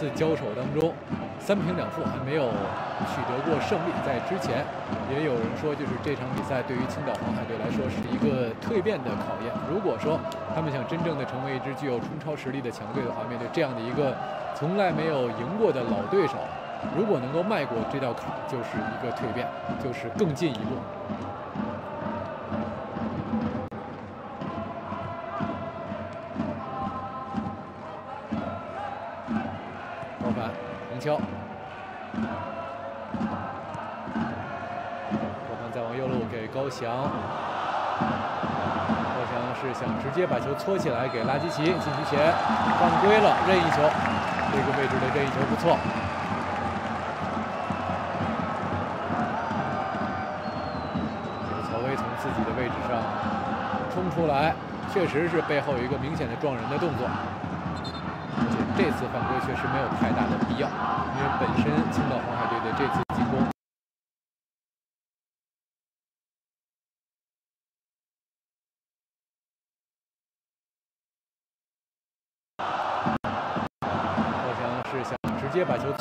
次交手当中，三平两负，还没有取得过胜利。在之前，也有人说，就是这场比赛对于青岛黄海队来说是一个蜕变的考验。如果说他们想真正的成为一支具有冲超实力的强队的话，面对这样的一个从来没有赢过的老对手，如果能够迈过这道坎，就是一个蜕变，就是更进一步。翔，高翔是想直接把球搓起来给拉基奇，禁区前犯规了，任意球，这个位置的任意球不错。这个曹威从自己的位置上冲出来，确实是背后有一个明显的撞人的动作。而且这次犯规确实没有太大的必要，因为本身青岛黄海队的这次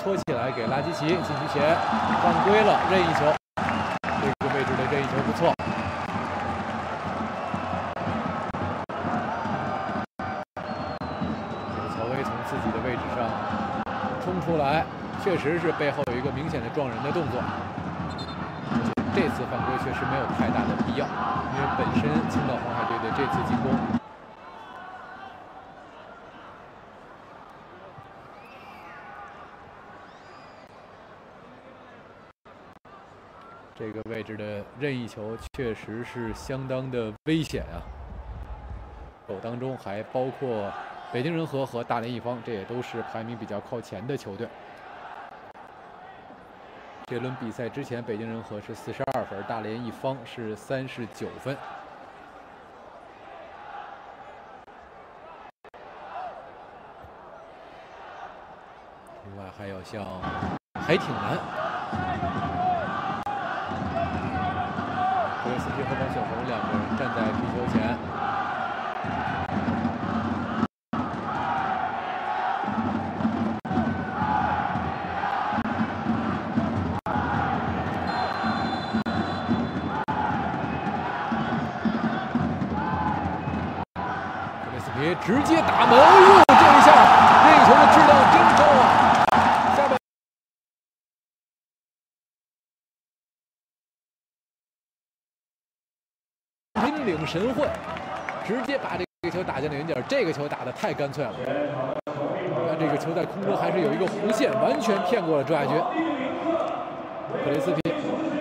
搓起来给拉基奇，禁区前犯规了，任意球，这个位置的任意球不错。这个曹威从自己的位置上冲出来，确实是背后有一个明显的撞人的动作。这次犯规确实没有太大的必要，因为本身青岛黄海队的这次进攻，这个位置的任意球确实是相当的危险啊！手当中还包括。北京人和和大连一方，这也都是排名比较靠前的球队。这轮比赛之前，北京人和是四十二分，大连一方是三十九分。另外还有像海挺男，格雷斯皮和王小红两个人站在皮球前。太干脆了。你看这个球在空中还是有一个弧线，完全骗过了朱亚军。克雷斯皮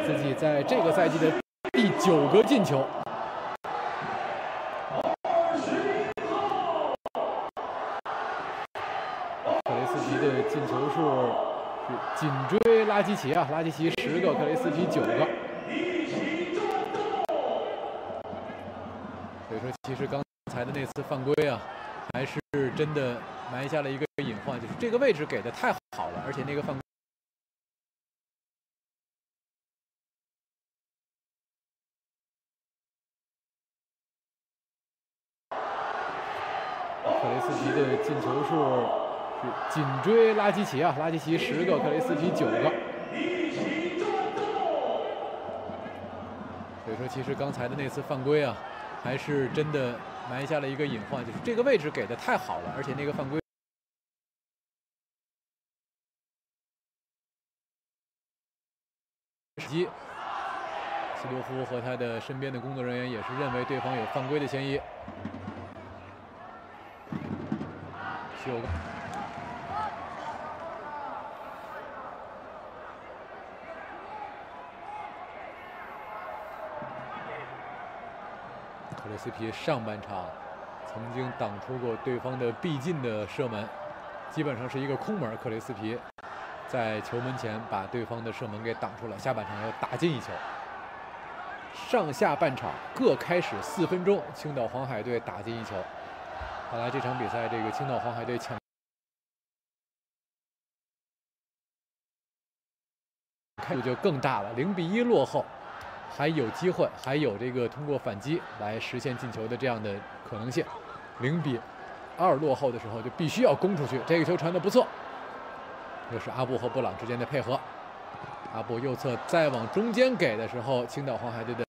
自己在这个赛季的第九个进球。克雷斯皮的进球数是紧追拉基奇啊，拉基奇十个，克雷斯皮九个。所以说，其实刚才的那次犯规啊，真的埋下了一个隐患，就是这个位置给的太好了，而且那个犯规。克雷斯奇的进球数是。紧追拉基奇啊，拉基奇十个，克雷斯奇九个。所以说，其实刚才的那次犯规啊，还是真的埋下了一个隐患，就是这个位置给的太好了，而且那个犯规。时机，西多夫和他的身边的工作人员也是认为对方有犯规的嫌疑。九个。克雷斯皮上半场曾经挡出过对方的必进的射门，基本上是一个空门。克雷斯皮在球门前把对方的射门给挡住了。下半场要打进一球。上下半场各开始四分钟，青岛黄海队打进一球。看来这场比赛，这个青岛黄海队抢开度就更大了，零比一落后。还有机会，还有这个通过反击来实现进球的这样的可能性。零比二落后的时候，就必须要攻出去。这个球传的不错，又是阿布和布朗之间的配合。阿布右侧再往中间给的时候，青岛黄海队的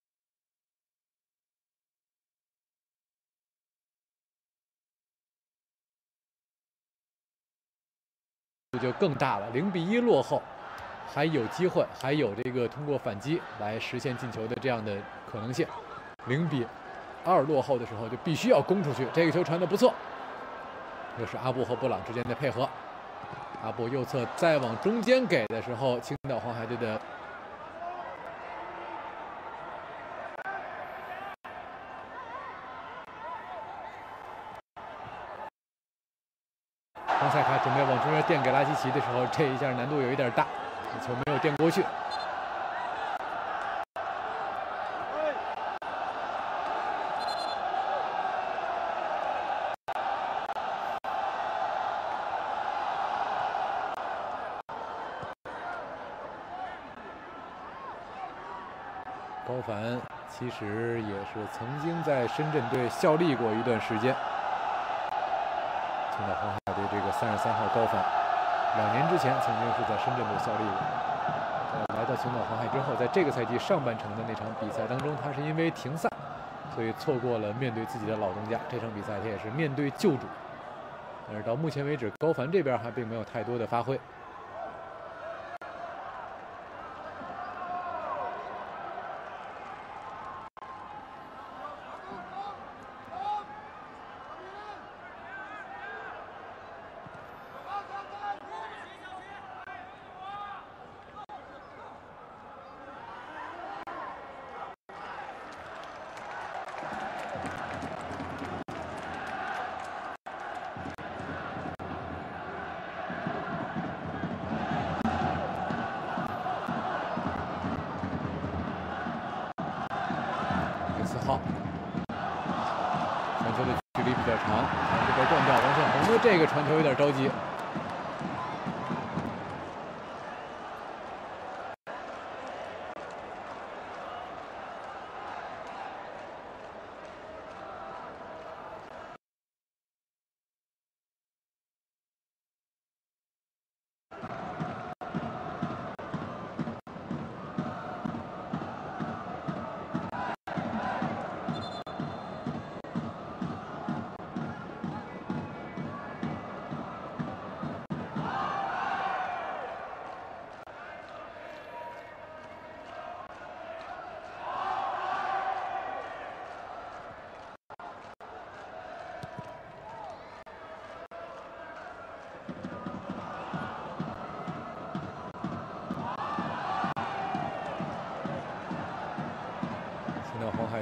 这就更大了，零比一落后，还有机会，还有这个通过反击来实现进球的这样的可能性。零比二落后的时候，就必须要攻出去。这个球传的不错，又是阿布和布朗之间的配合。阿布右侧再往中间给的时候，青岛黄海队的方塞卡准备往中间垫给拉基奇的时候，这一下难度有一点大，球没有垫过去。高凡其实也是曾经在深圳队效力过一段时间。青岛黄海队这个三十三号高凡，两年之前曾经是在深圳队效力过。来到青岛黄海之后，在这个赛季上半程的那场比赛当中，他是因为停赛，所以错过了面对自己的老东家。这场比赛他也是面对旧主，但是到目前为止，高凡这边还并没有太多的发挥。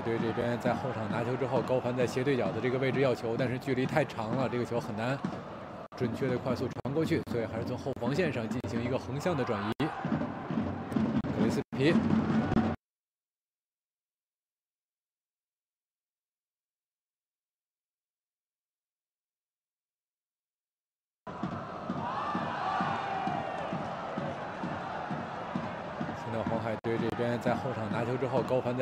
队这边在后场拿球之后，高凡在斜对角的这个位置要球，但是距离太长了，这个球很难准确的快速传过去，所以还是从后防线上进行一个横向的转移。格雷斯皮。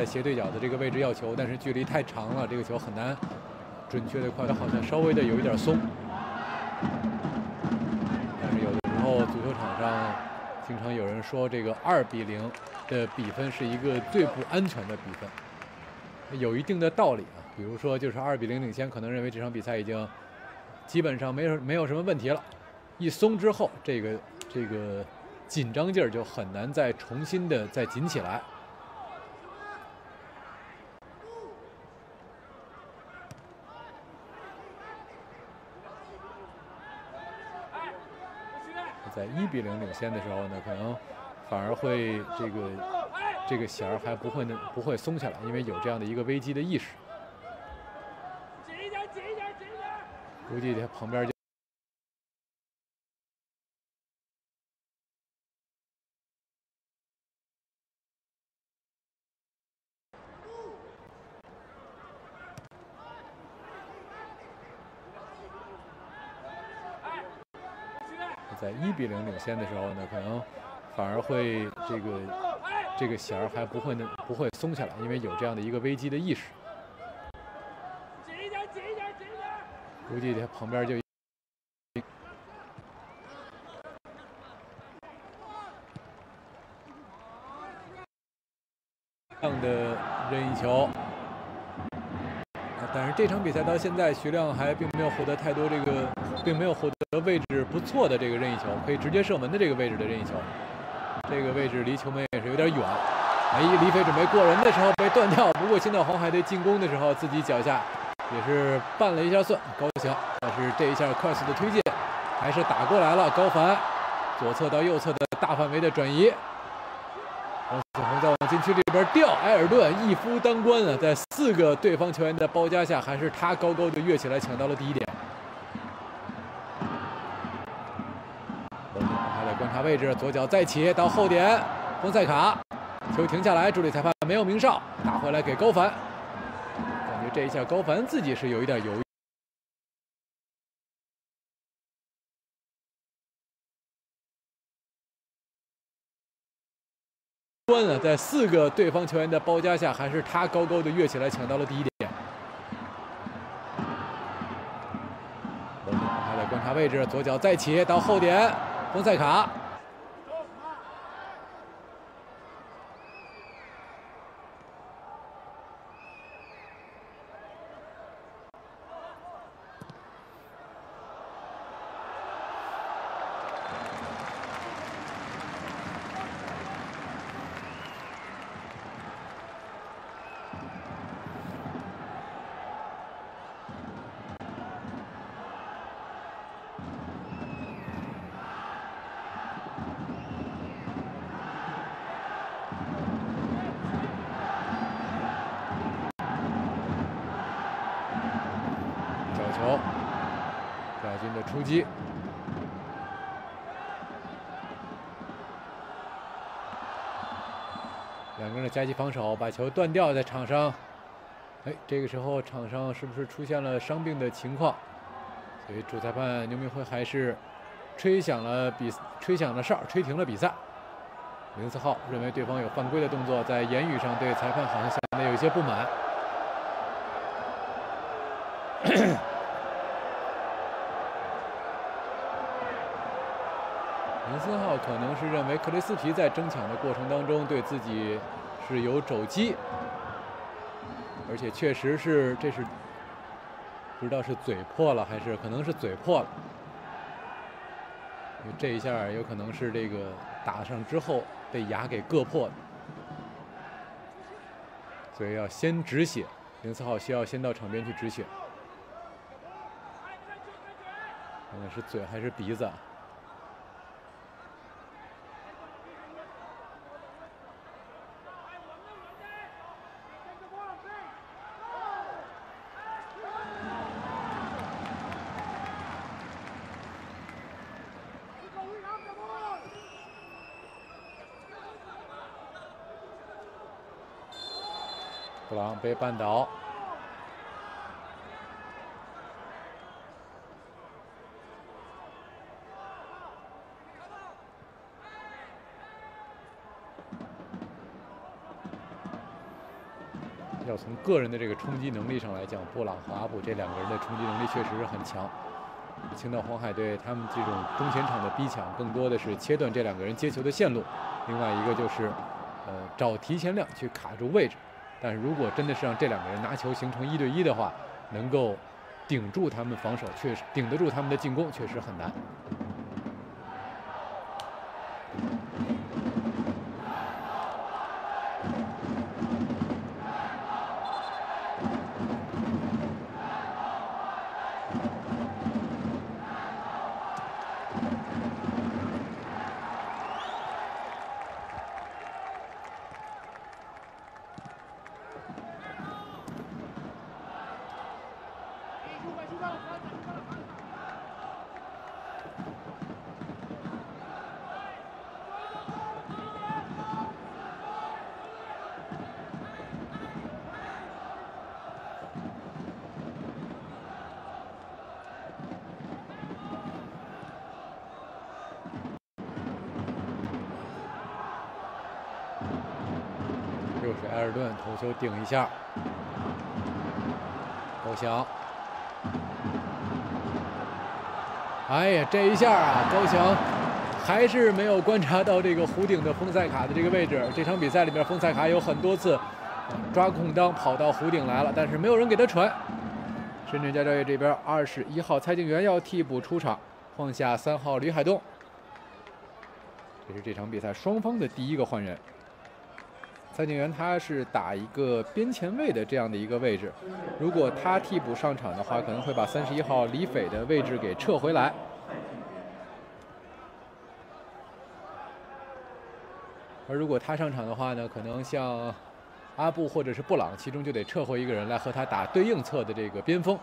斜对角的这个位置要球，但是距离太长了，这个球很难准确的快，好像稍微的有一点松。但是有的时候足球场上经常有人说，这个二比零的比分是一个最不安全的比分，有一定的道理啊。比如说，就是二比零领先，可能认为这场比赛已经基本上没有没有什么问题了，一松之后，这个这个。紧张劲儿就很难再重新的再紧起来。在一比零领先的时候呢，可能反而会这个这个弦儿还不会呢不会松下来，因为有这样的一个危机的意识。紧一点，紧一点，紧一点。估计他旁边就。先的时候呢，可能反而会这个这个弦儿还不会呢不会松下来，因为有这样的一个危机的意识。紧一点，紧一点，紧一点。估计他旁边就。这样的任意球，但是这场比赛到现在，徐亮还并没有获得太多这个，并没有获得。位置不错的这个任意球，可以直接射门的这个位置的任意球。这个位置离球门也是有点远。哎，李飞准备过人的时候被断掉，不过青岛黄海队进攻的时候自己脚下也是绊了一下算，高兴。但是这一下快速的推进还是打过来了，高凡左侧到右侧的大范围的转移。王子宏在往禁区里边吊，埃尔顿一夫当关啊，在四个对方球员的包夹下，还是他高高的跃起来抢到了第一点。还在观察位置，左脚再起到后点，丰塞卡球停下来，助理裁判没有鸣哨，打回来给高凡。感觉这一下高凡自己是有一点犹豫。关啊，在四个对方球员的包夹下，还是他高高的跃起来抢到了第一点。还在观察位置，左脚再起到后点，丰塞卡。球，亚军的出击，两个人的夹击防守把球断掉，在场上，哎，这个时候场上是不是出现了伤病的情况？所以主裁判牛明辉还是吹响了比吹响了哨，吹停了比赛。林思浩认为对方有犯规的动作，在言语上对裁判好像显得有一些不满。林森浩可能是认为克雷斯皮在争抢的过程当中对自己是有肘击，而且确实是这是不知道是嘴破了还是可能是嘴破了，这一下有可能是这个打上之后被牙给硌破的，所以要先止血。林森浩需要先到场边去止血，看看是嘴还是鼻子。啊被绊倒，要从个人的这个冲击能力上来讲，布朗和阿布这两个人的冲击能力确实是很强。青岛黄海队他们这种中前场的逼抢，更多的是切断这两个人接球的线路，另外一个就是，呃，找提前量去卡住位置。但如果真的是让这两个人拿球形成一对一的话，能够顶住他们防守，确实顶得住他们的进攻，确实很难。球顶一下，高翔。哎呀，这一下啊，高翔还是没有观察到这个弧顶的丰塞卡的这个位置。这场比赛里面，丰塞卡有很多次抓空当跑到弧顶来了，但是没有人给他传。深圳佳兆业这边，二十一号蔡静元要替补出场，换下三号吕海东。这是这场比赛双方的第一个换人。蔡静元他是打一个边前卫的这样的一个位置，如果他替补上场的话，可能会把三十一号李斐的位置给撤回来。而如果他上场的话呢，可能像阿布或者是布朗，其中就得撤回一个人来和他打对应侧的这个边锋。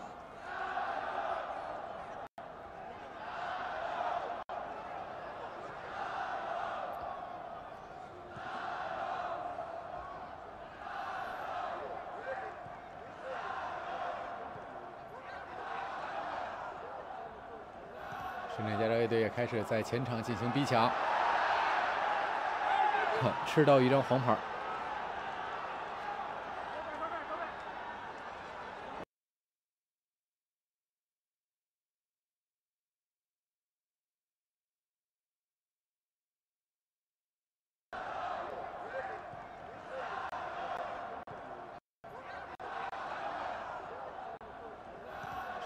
深圳佳兆业队也开始在前场进行逼抢。吃到一张黄牌。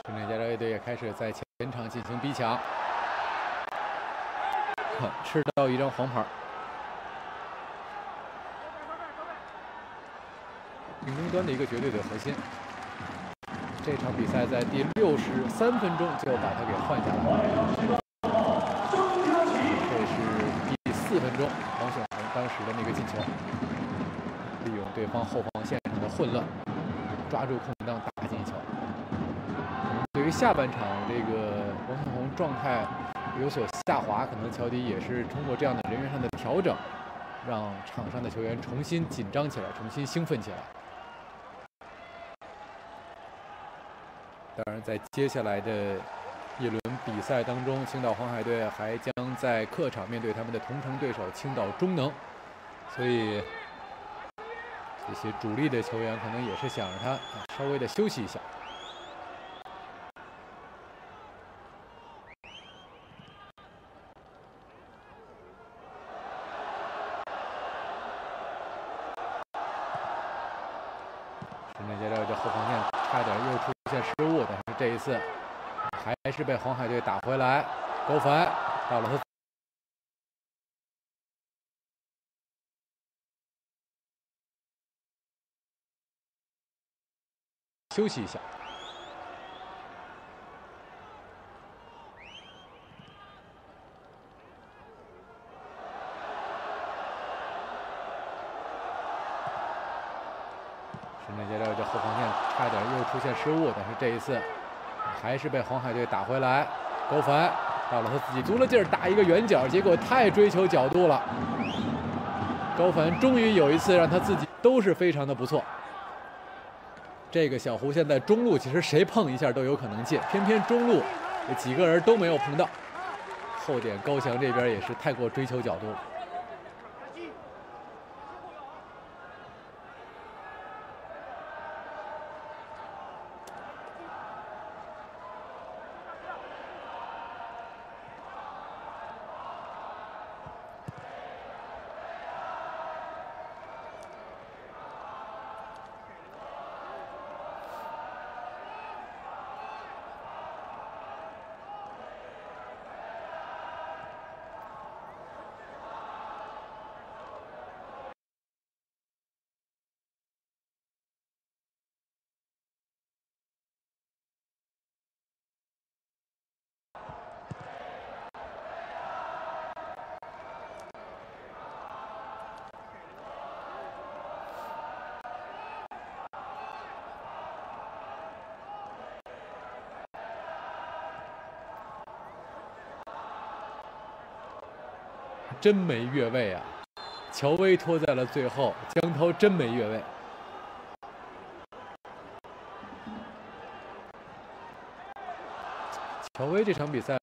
深圳佳兆业队也开始在前场进行逼抢。吃到一张黄牌。进攻端的一个绝对的核心，这场比赛在第六十三分钟就把他给换下来。这是第四分钟，王选红当时的那个进球，利用对方后防线上的混乱，抓住空档打进一球。对于下半场这个王选红状态有所下滑，可能乔迪也是通过这样的人员上的调整，让场上的球员重新紧张起来，重新兴奋起来。当然，在接下来的一轮比赛当中，青岛黄海队还将在客场面对他们的同城对手青岛中能，所以这些主力的球员可能也是想让他稍微的休息一下。现在接着这后防线差点又出。出现失误，但是这一次还是被黄海队打回来。高凡到了他休息一下。现在接着这后防线差点又出现失误，但是这一次还是被黄海队打回来。高凡到了他自己足了劲儿打一个远角，结果太追求角度了。高凡终于有一次让他自己都是非常的不错。这个小胡现在中路其实谁碰一下都有可能进，偏偏中路几个人都没有碰到。后点高翔这边也是太过追求角度了。真没越位啊！乔威拖在了最后，江涛真没越位。乔威这场比赛。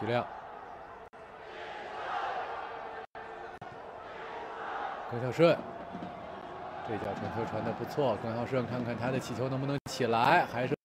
徐亮，耿孝顺，这脚传球传的不错。耿孝顺看看他的起球能不能起来，还是。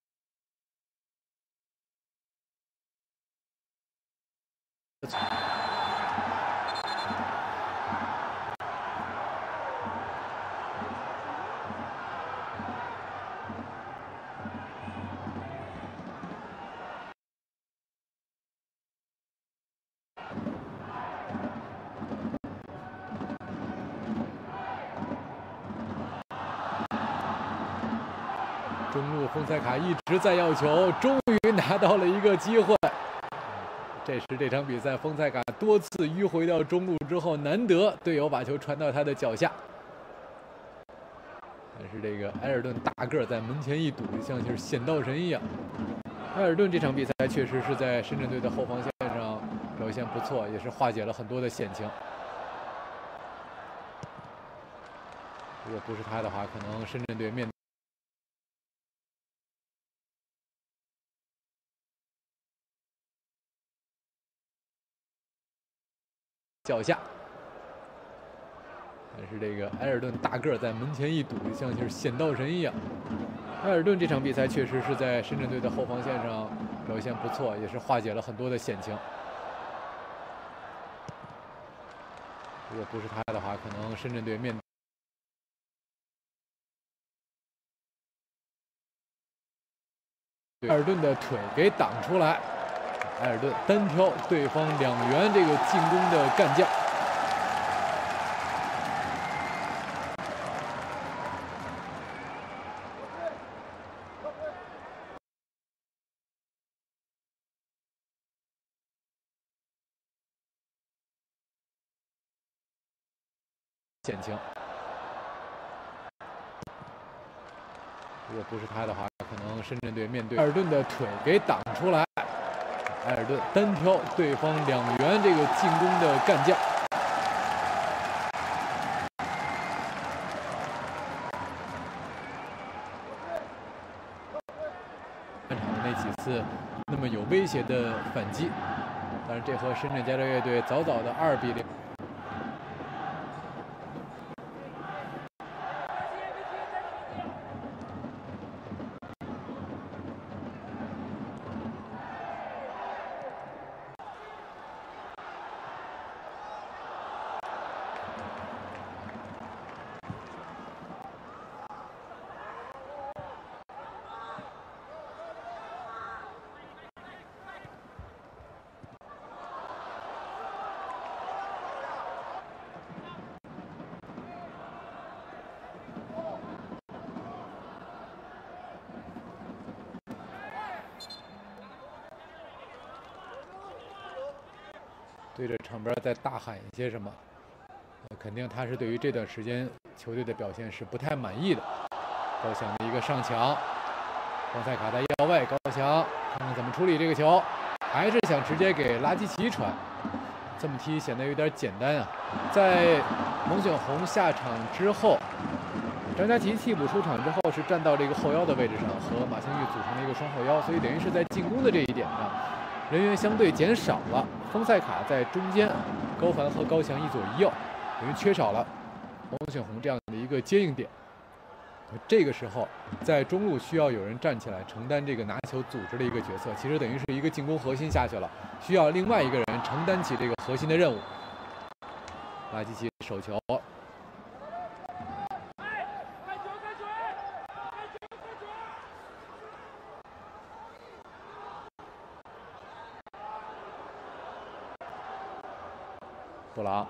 中路丰塞卡一直在要球，终于拿到了一个机会。这是这场比赛丰塞卡多次迂回到中路之后，难得队友把球传到他的脚下。但是这个埃尔顿大个在门前一堵，像是显道神一样。埃尔顿这场比赛确实是在深圳队的后防线上表现不错，也是化解了很多的险情。如果不是他的话，可能深圳队面。脚下，但是这个埃尔顿大个在门前一堵，像是显道神一样。埃尔顿这场比赛确实是在深圳队的后防线上表现不错，也是化解了很多的险情。如果不是他的话，可能深圳队面埃尔顿的腿给挡出来。埃尔顿单挑对方两员这个进攻的干将，减轻。如果不是他的话，可能深圳队面对埃尔顿的腿给挡出来。埃尔顿单挑对方两员这个进攻的干将，半场的那几次那么有威胁的反击，但是这和深圳佳兆业队早早的二比零。对着场边在大喊一些什么，肯定他是对于这段时间球队的表现是不太满意的。高翔的一个上抢，黄塞卡在腰外，高翔看看怎么处理这个球，还是想直接给拉基奇传，这么踢显得有点简单啊。在蒙选红下场之后，张家齐替补出场之后是站到这个后腰的位置上，和马兴玉组成了一个双后腰，所以等于是在进攻的这一点上。人员相对减少了，丰塞卡在中间，高凡和高翔一左一右，等于缺少了王选红这样的一个接应点。这个时候，在中路需要有人站起来承担这个拿球组织的一个角色，其实等于是一个进攻核心下去了，需要另外一个人承担起这个核心的任务。拉基奇手球。布朗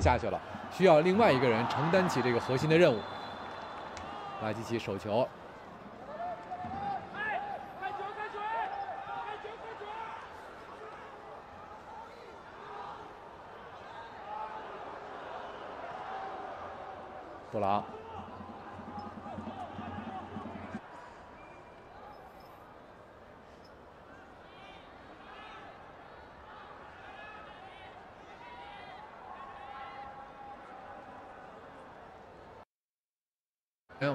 下去了，需要另外一个人承担起这个核心的任务。拉基奇手球，布朗。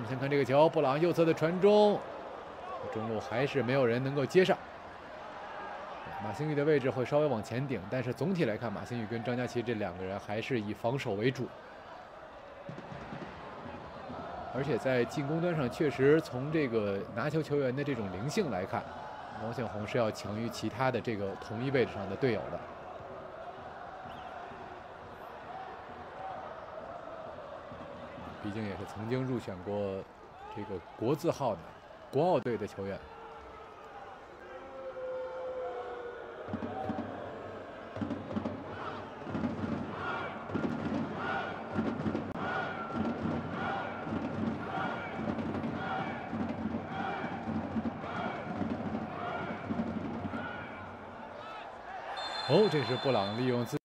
先看这个球，布朗右侧的传中，中路还是没有人能够接上。马兴宇的位置会稍微往前顶，但是总体来看，马兴宇跟张佳琪这两个人还是以防守为主。而且在进攻端上，确实从这个拿球球员的这种灵性来看，王显红是要强于其他的这个同一位置上的队友的。毕竟也是曾经入选过这个国字号的国奥队的球员。哦，这是布朗利用自。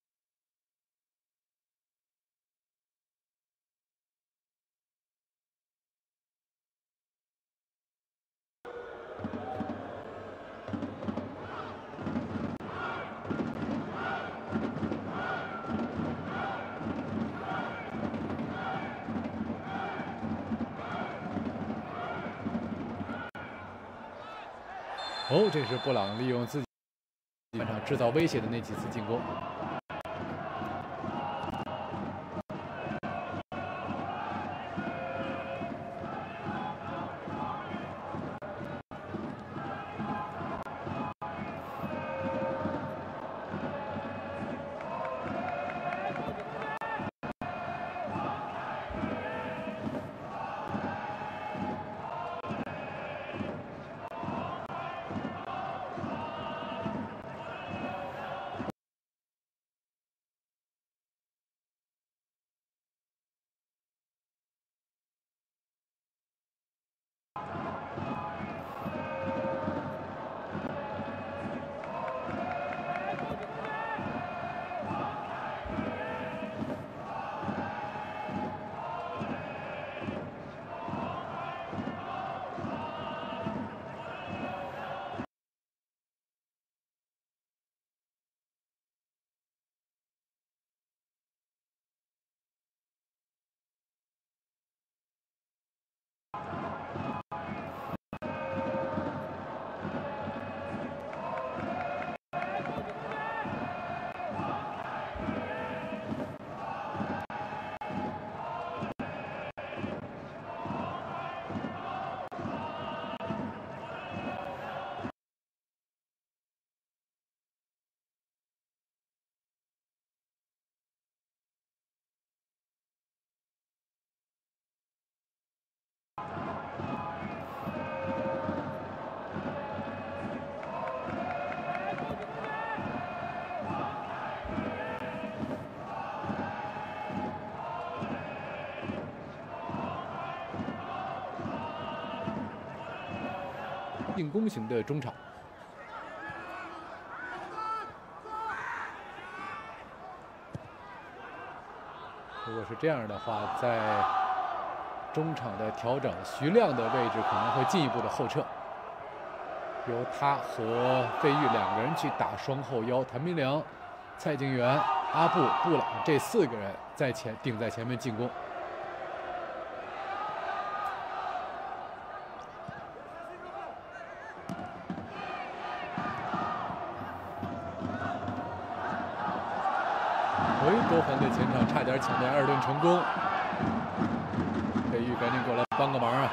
哦，这是布朗利用自己基本上制造威胁的那几次进攻。进攻型的中场。如果是这样的话，在中场的调整，徐亮的位置可能会进一步的后撤，由他和费玉两个人去打双后腰，谭明良、蔡静元、阿布、布朗这四个人在前顶在前面进攻。中，佩，玉赶紧过来帮个忙啊！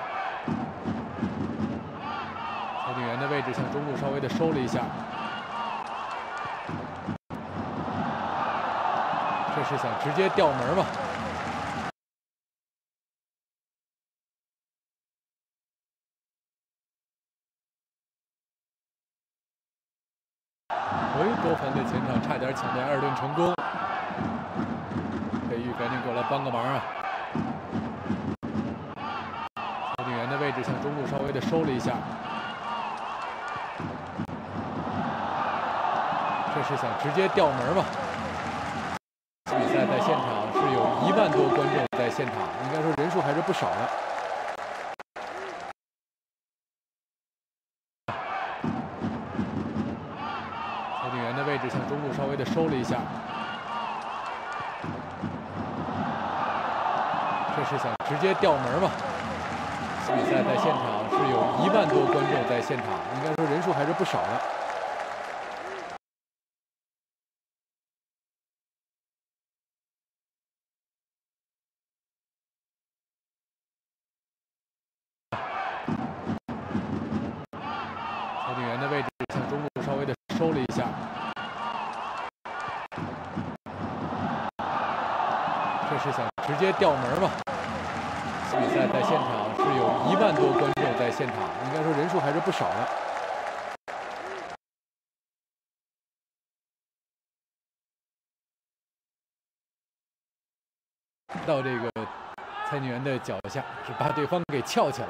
蔡景元的位置向中路稍微的收了一下，这是想直接调门吗？回国环的前场差点抢断二顿成功。帮个忙啊！曹景元的位置向中路稍微的收了一下，这是想直接调门吗？比赛在现场是有一万多观众在现场，应该说人数还是不少的。曹景元的位置向中路稍微的收了一下。是想直接吊门吗？比赛在现场是有一万多观众在现场，应该说人数还是不少的。裁定员的位置向中路稍微的收了一下，这是想直接吊门吗？比赛在现场是有一万多观众在现场，应该说人数还是不少的。到这个裁定员的脚下，是把对方给翘起来。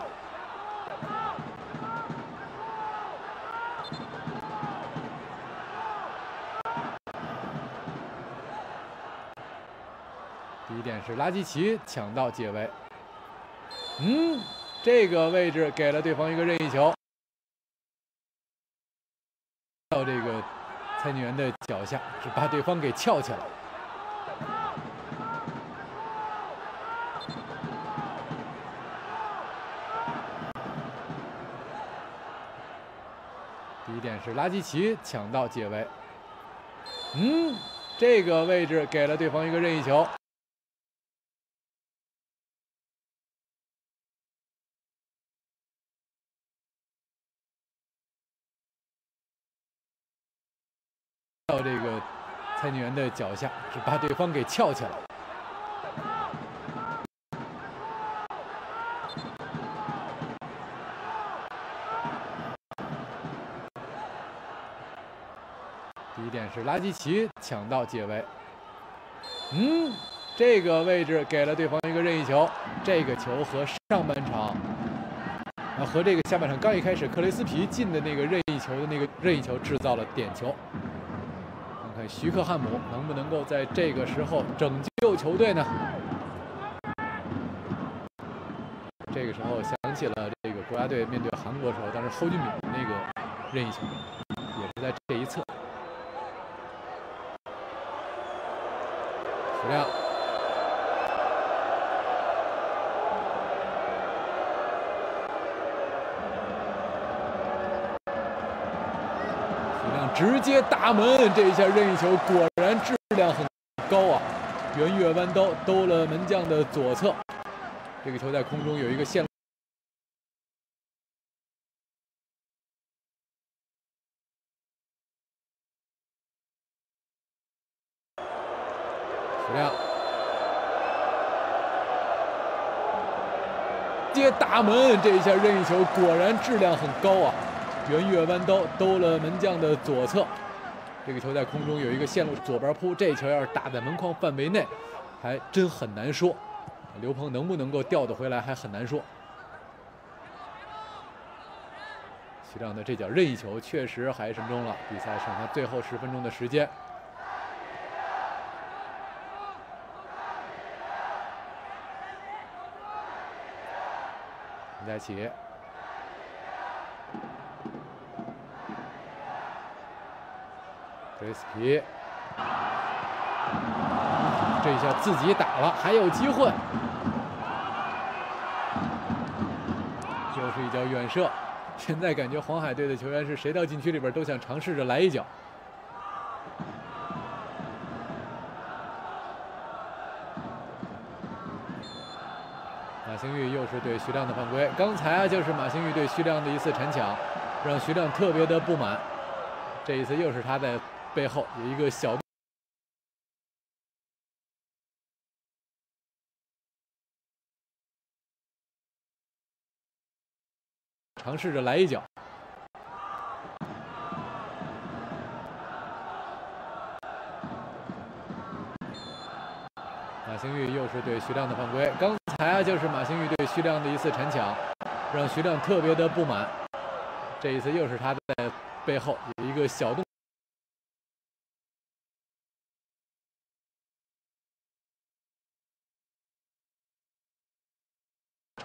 第一点是拉基奇抢到解围。嗯，这个位置给了对方一个任意球，到这个裁定员的脚下，是把对方给翘起来。第一点是拉基奇抢到解围。嗯，这个位置给了对方一个任意球。到这个裁定员的脚下，是把对方给翘起来。第一点是拉基奇抢到解围。嗯，这个位置给了对方一个任意球。这个球和上半场啊，和这个下半场刚一开始克雷斯皮进的那个任意球的那个任意球制造了点球。徐克汉姆能不能够在这个时候拯救球队呢？这个时候想起了这个国家队面对韩国的时候，当时侯俊敏的那个任意球，也是在这一侧。徐亮，直接打门，这一下任意球果然质量很高啊！圆月弯刀兜了门将的左侧，这个球在空中有一个线。徐亮，接打门，这一下任意球果然质量很高啊！圆月弯刀兜了门将的左侧，这个球在空中有一个线路，左边扑，这球要是打在门框范围内，还真很难说。刘鹏能不能够调得回来，还很难说。徐亮的这脚任意球确实还神中了，比赛剩下最后十分钟的时间。再起，克里斯皮，这一下自己打了，还有机会，又是一脚远射。现在感觉黄海队的球员是谁到禁区里边都想尝试着来一脚。马兴玉又是对徐亮的犯规，刚才啊就是马兴玉对徐亮的一次铲抢，让徐亮特别的不满。这一次又是他在背后有一个小尝试着来一脚。马兴玉又是对徐亮的犯规，刚才啊就是马兴玉对徐亮的一次铲抢，让徐亮特别的不满。这一次又是他在背后有一个小动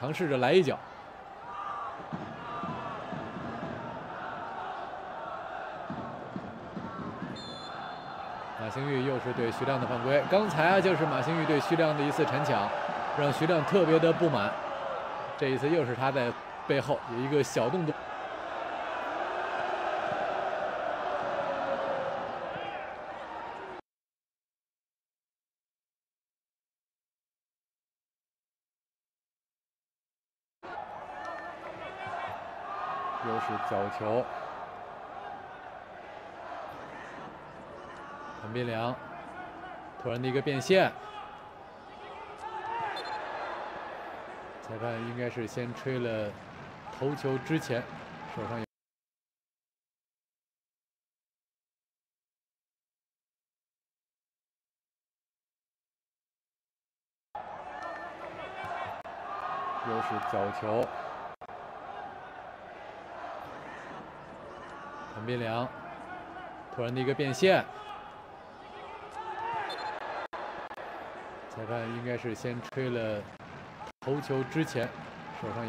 尝试着来一脚。马兴玉又是对徐亮的犯规，刚才啊就是马兴玉对徐亮的一次铲抢，让徐亮特别的不满。这一次又是他在背后有一个小动作。又是角球，陈斌良突然的一个变线，裁判应该是先吹了头球之前，手上。又是角球。陈斌良突然的一个变线，裁判应该是先吹了头球之前，手上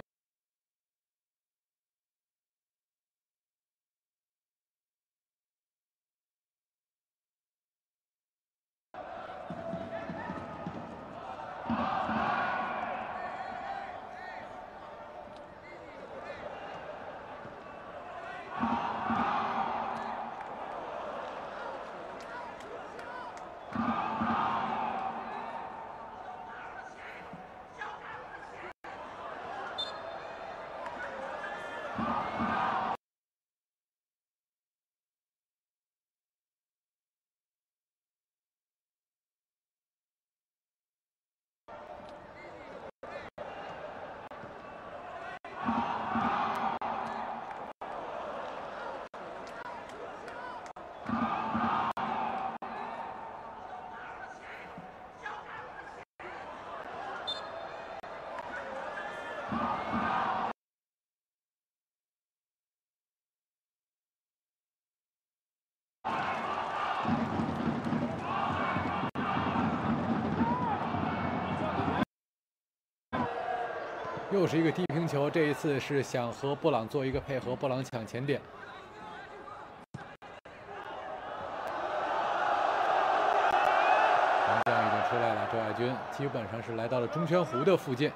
又是一个低平球，这一次是想和布朗做一个配合，布朗抢前点。门将已经出来了，周亚军基本上是来到了中圈弧的附近。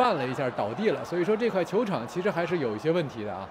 绊了一下倒地了，所以说这块球场其实还是有一些问题的啊。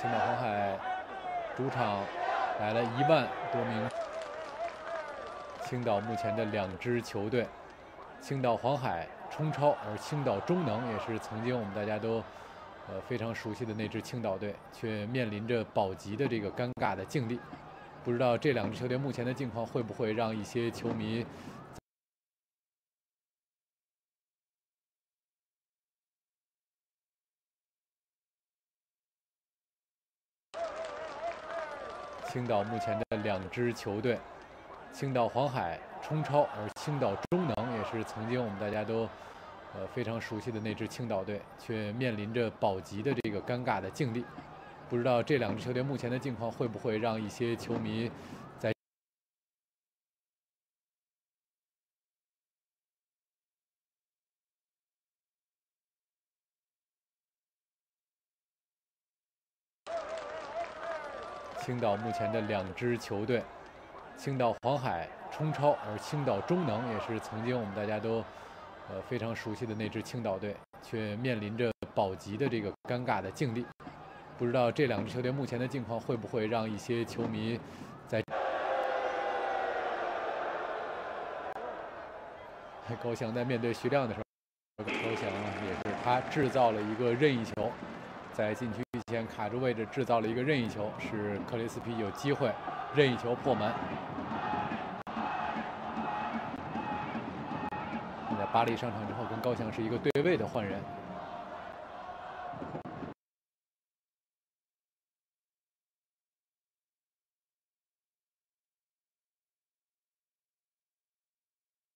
青岛黄海主场来了一万多名。青岛目前的两支球队，青岛黄海冲超，而青岛中能也是曾经我们大家都呃非常熟悉的那支青岛队，却面临着保级的这个尴尬的境地。不知道这两支球队目前的境况会不会让一些球迷。青岛目前的两支球队，青岛黄海冲超，而青岛中能也是曾经我们大家都呃非常熟悉的那支青岛队，却面临着保级的这个尴尬的境地。不知道这两支球队目前的境况会不会让一些球迷青岛目前的两支球队，青岛黄海冲超，而青岛中能也是曾经我们大家都呃非常熟悉的那支青岛队，却面临着保级的这个尴尬的境地。不知道这两支球队目前的境况会不会让一些球迷在高翔在面对徐亮的时候，高翔也是他制造了一个任意球。在禁区前卡住位置，制造了一个任意球，是克雷斯皮有机会任意球破门。现在巴黎上场之后，跟高翔是一个对位的换人。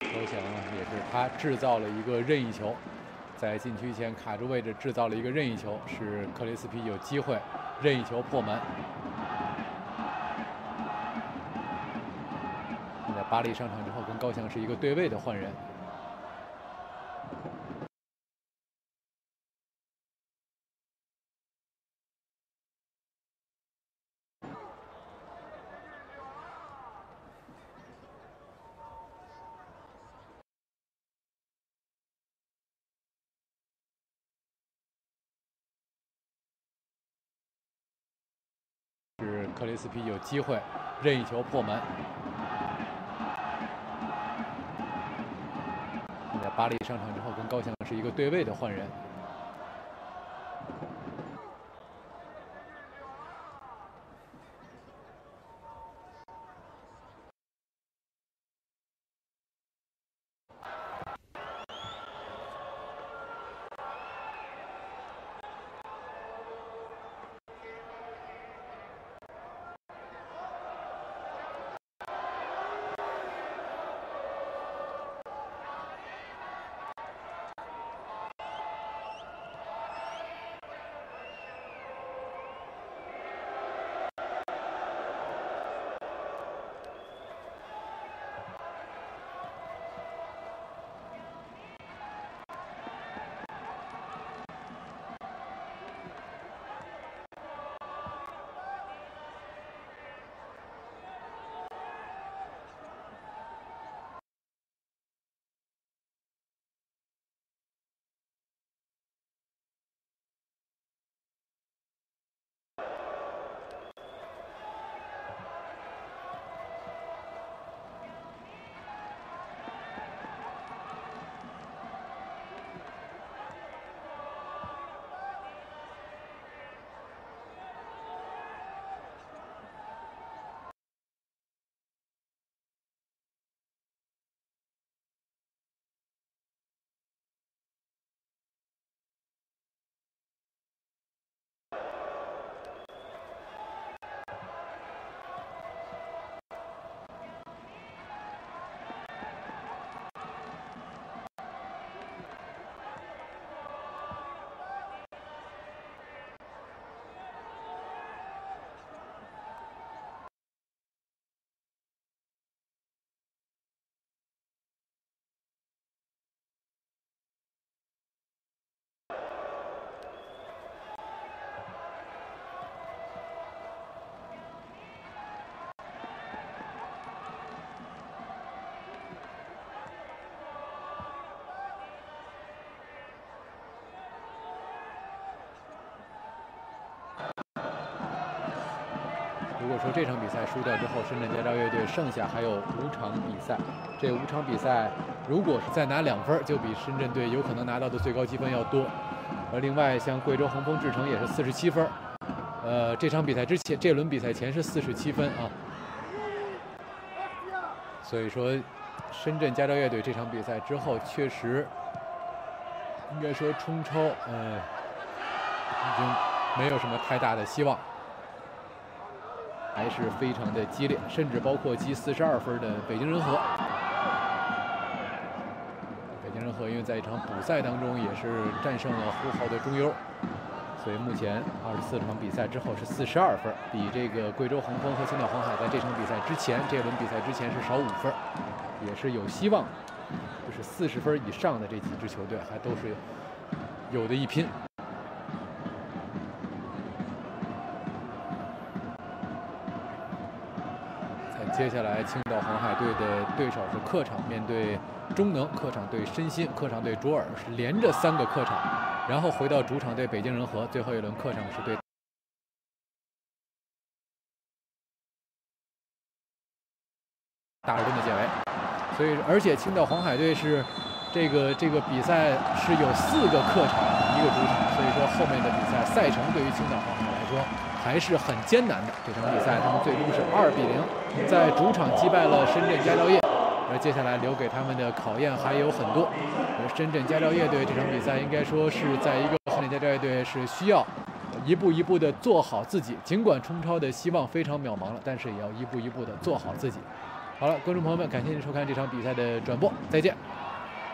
高翔，也是他制造了一个任意球。在禁区前卡住位置，制造了一个任意球，是克里斯皮有机会任意球破门。现在巴黎上场之后，跟高翔是一个对位的换人。是克雷斯皮有机会任意球破门。现在巴黎上场之后，跟高翔是一个对位的换人。果说这场比赛输掉之后，深圳佳兆业队剩下还有五场比赛，这五场比赛如果再拿两分，就比深圳队有可能拿到的最高积分要多。而另外像贵州恒丰智诚也是四十七分，呃，这场比赛之前这轮比赛前是四十七分啊。所以说，深圳佳兆业队这场比赛之后确实应该说冲超，呃，已经没有什么太大的希望。还是非常的激烈，甚至包括积四十二分的北京人和。北京人和因为在一场补赛当中也是战胜了呼和的中优，所以目前二十四场比赛之后是四十二分，比这个贵州恒丰和青岛黄海在这场比赛之前这轮比赛之前是少五分，也是有希望，就是四十分以上的这几支球队还都是有的一拼。接下来，青岛黄海队的对手是客场面对中能，客场对申鑫，客场对卓尔，是连着三个客场，然后回到主场对北京人和，最后一轮客场是对大尔顿的解围。所以，而且青岛黄海队是这个这个比赛是有四个客场，一个主场，所以说后面的比赛赛程对于青岛黄海来说。还是很艰难的这场比赛，他们最终是二比零在主场击败了深圳佳兆业。而接下来留给他们的考验还有很多。而深圳佳兆业队这场比赛应该说是在一个深圳佳兆业队是需要一步一步的做好自己，尽管冲超的希望非常渺茫了，但是也要一步一步的做好自己。好了，观众朋友们，感谢您收看这场比赛的转播，再见。